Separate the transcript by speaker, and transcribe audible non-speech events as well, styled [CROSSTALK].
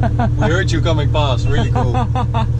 Speaker 1: We heard you coming past. Really cool. [LAUGHS]